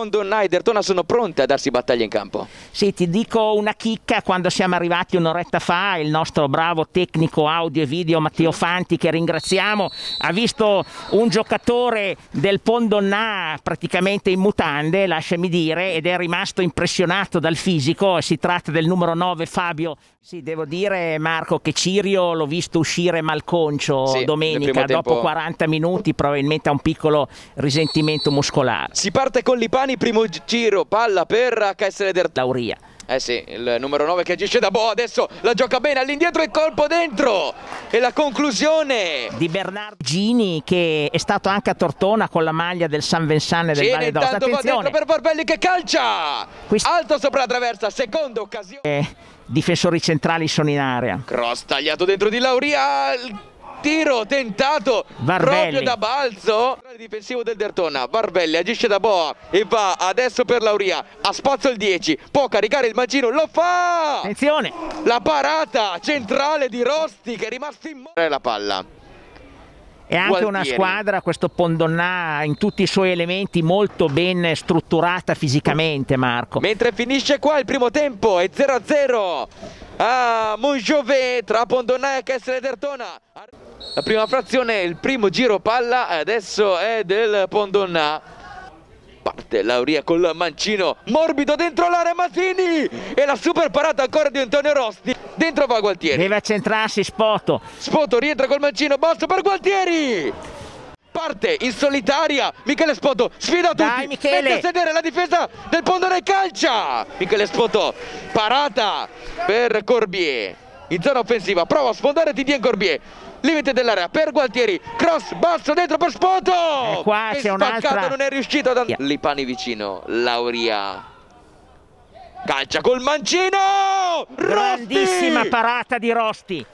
Pondonna e Dertona sono pronte a darsi battaglia in campo. Sì, ti dico una chicca, quando siamo arrivati un'oretta fa, il nostro bravo tecnico audio e video Matteo Fanti, che ringraziamo, ha visto un giocatore del Pondonnà praticamente in mutande, lasciami dire, ed è rimasto impressionato dal fisico, si tratta del numero 9 Fabio. Sì, devo dire Marco che Cirio l'ho visto uscire malconcio Sì, domenica, primo tempo- dopo 40 minuti probabilmente ha un piccolo risentimento muscolare. Si parte con Lipani, primo gi- giro, palla per HSL Dertona. Lauria. Eh sì, il numero 9 che agisce da Boa, adesso la gioca bene, all'indietro e colpo dentro. E la conclusione. di Bernardo Gini che è stato anche a Tortona con la maglia del San Vensane del Cine Valle d'Aosta. Attenzione, per Barbelli che calcia. Quest- Alto sopra la traversa, seconda occasione. eh, difensori centrali sono in area. Cross tagliato dentro di Lauria. Tiro tentato Barbelli. proprio da balzo. Il difensivo del Dertona. Barbelli agisce da Boa e va adesso per Lauria. A spazio il 10. Può caricare il mancino. Lo fa! Attenzione, La parata centrale di Rosti che è rimasto immobile. La palla. è anche una Gualtieri. squadra, questo Pondonnà, in tutti i suoi elementi molto ben strutturata fisicamente, Marco. Mentre finisce qua il primo tempo è 0-0 a Mongiove tra Pondonna e Kessler Dertona. La prima frazione, il primo giro palla adesso è del Pondonna. Parte Lauria col mancino morbido dentro l'area Mazzini e la super parata ancora di Antonio Rosti. Dentro va Gualtieri. Deve accentrarsi Spoto. Spoto rientra col mancino, basso per Gualtieri. Parte in solitaria, Michele Spoto sfida Dai, tutti, Michele. mette a sedere la difesa del Pondone calcia. Michele Spoto, parata per Corbier, in zona offensiva, prova a sfondare Tidien Corbier. Limite dell'area per Gualtieri, cross basso dentro per Spoto. E qua c'è spaccato un'altra- non è riuscito ad andare. Lipani vicino, Lauria. Calcia col mancino! Rosti! Grandissima parata di Rosti.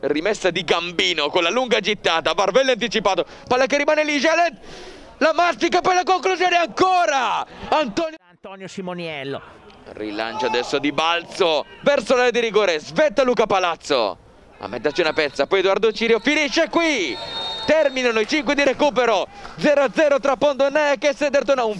rimessa di Gambino con la lunga gittata, Barbelli anticipato, palla che rimane lì, Gelet, la mastica poi la conclusione ancora, Antonio Antonio Simoniello. rilancia adesso di balzo verso l'area di rigore, svetta Luca Palazzo, a metterci una pezza, poi Edoardo Cirio finisce qui, terminano i 5 di recupero, 0-0 tra Pondonè e Kessler Dertona, un